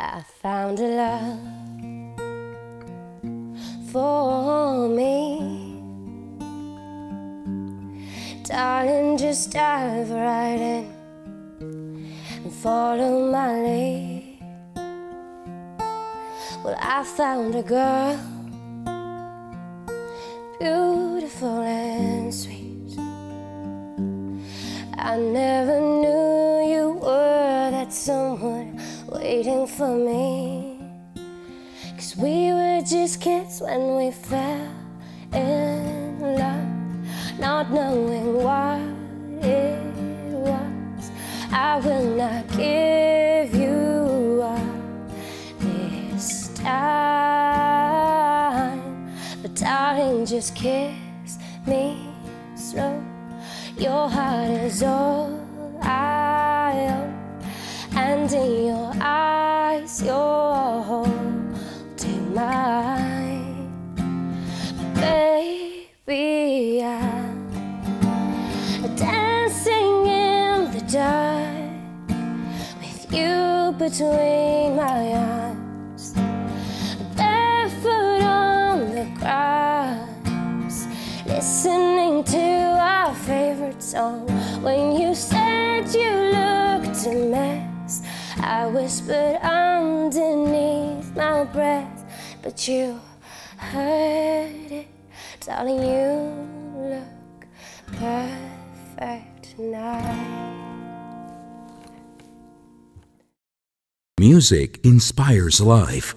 I found a love for me. Darling, just dive right in and follow my lead. Well, I found a girl, beautiful and sweet. I never waiting for me. Cause we were just kids when we fell in love, not knowing what it was. I will not give you up this time. But darling, just kiss me slow. Your heart is all I own, and in your eyes, you're holding mine. Baby, I'm dancing in the dark with you between my arms, barefoot on the grass, listening to our favorite song. When you said you looked a mess, I whispered underneath my breath, but you heard it, darling. You look perfect tonight. Music inspires life.